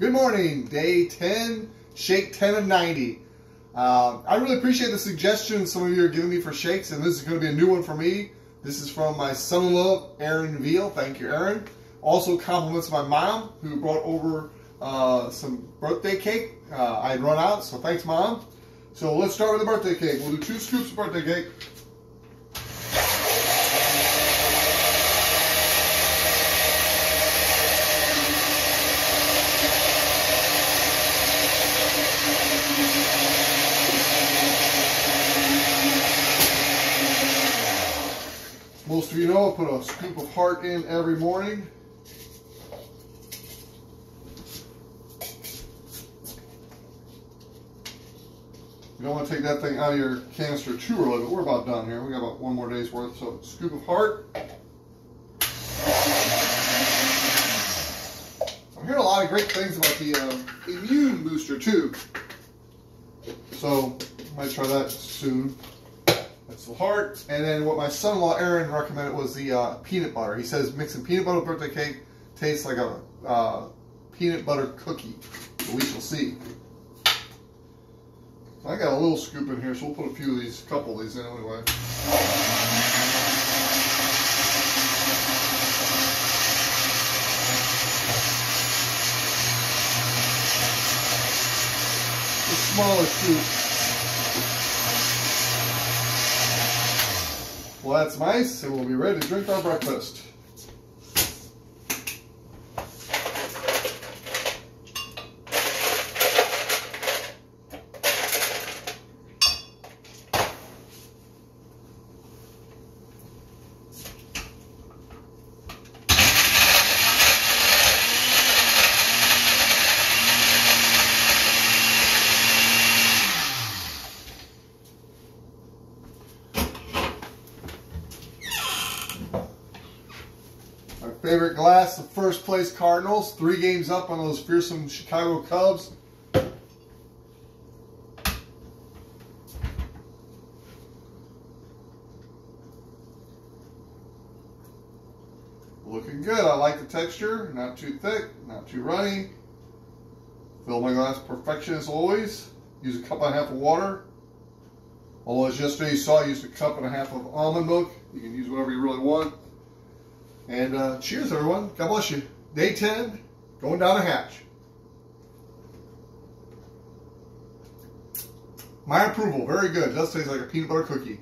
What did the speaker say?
Good morning, day 10, shake 10 of 90. Uh, I really appreciate the suggestions some of you are giving me for shakes, and this is going to be a new one for me. This is from my son-in-law, Aaron Veal. Thank you, Aaron. Also compliments my mom, who brought over uh, some birthday cake. Uh, I had run out, so thanks, Mom. So let's start with the birthday cake. We'll do two scoops of birthday cake. Most of you know I put a scoop of heart in every morning. You don't want to take that thing out of your canister too early, but we're about done here. We got about one more day's worth. So scoop of heart. I'm hearing a lot of great things about the uh, immune booster too. So I might try that soon. That's the heart. And then what my son-in-law Aaron recommended was the uh, peanut butter. He says mixing peanut butter birthday cake tastes like a uh, peanut butter cookie. But we shall see. I got a little scoop in here, so we'll put a few of these, a couple of these in anyway. The smaller scoop. Well, that's nice, and we'll be ready to drink our breakfast. Favorite glass, the first place Cardinals, three games up on those fearsome Chicago Cubs. Looking good. I like the texture. Not too thick, not too runny. Fill my glass perfection as always. Use a cup and a half of water. Although as yesterday you saw, I used a cup and a half of almond milk. You can use whatever you really want. And uh, cheers, everyone. God bless you. Day 10, going down a hatch. My approval, very good. Does taste like a peanut butter cookie.